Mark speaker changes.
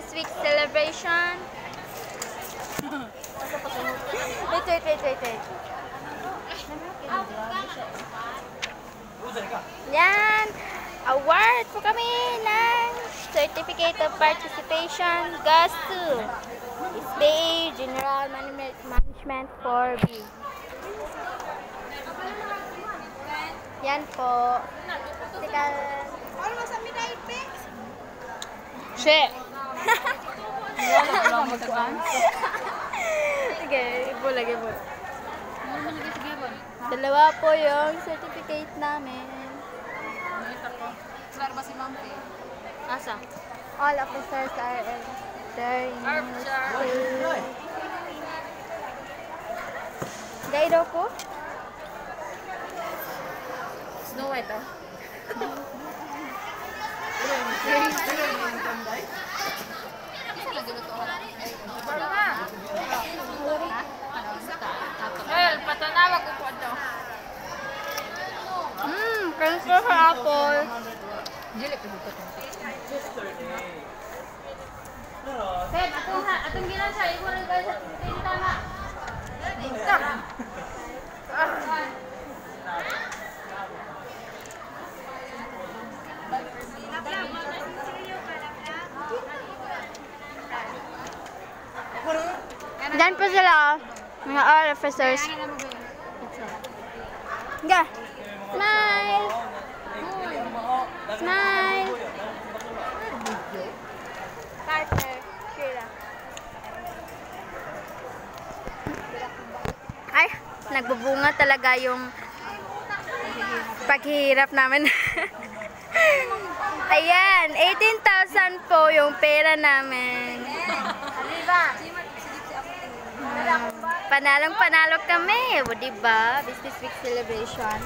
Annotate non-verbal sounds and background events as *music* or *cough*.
Speaker 1: Business Week celebration. wait, wait, wait, wait, wait. Yan! Award po kami ng Certificate of Participation goes to SBA General Management Management 4B. Yan po. Teka.
Speaker 2: She!
Speaker 1: Sige, ibo lagi po. Dalawa po yung certificate namin.
Speaker 2: Saan ba si Ma'am?
Speaker 1: Asa? All officers are in there in Gay daw po?
Speaker 2: Snow White ah. *laughs*
Speaker 1: apple.
Speaker 2: Dili ko dito.
Speaker 1: Pep, atong ha, atong ginan sa imo rin guys sa tinta nga. Dan po sila, oh. mga all officers. Smile. Smile. Ay, nagbubunga talaga yung paghihirap namin. *laughs* Ayan, 18,000 po yung pera namin. Panalong panalo kami, o diba? Business Week celebration.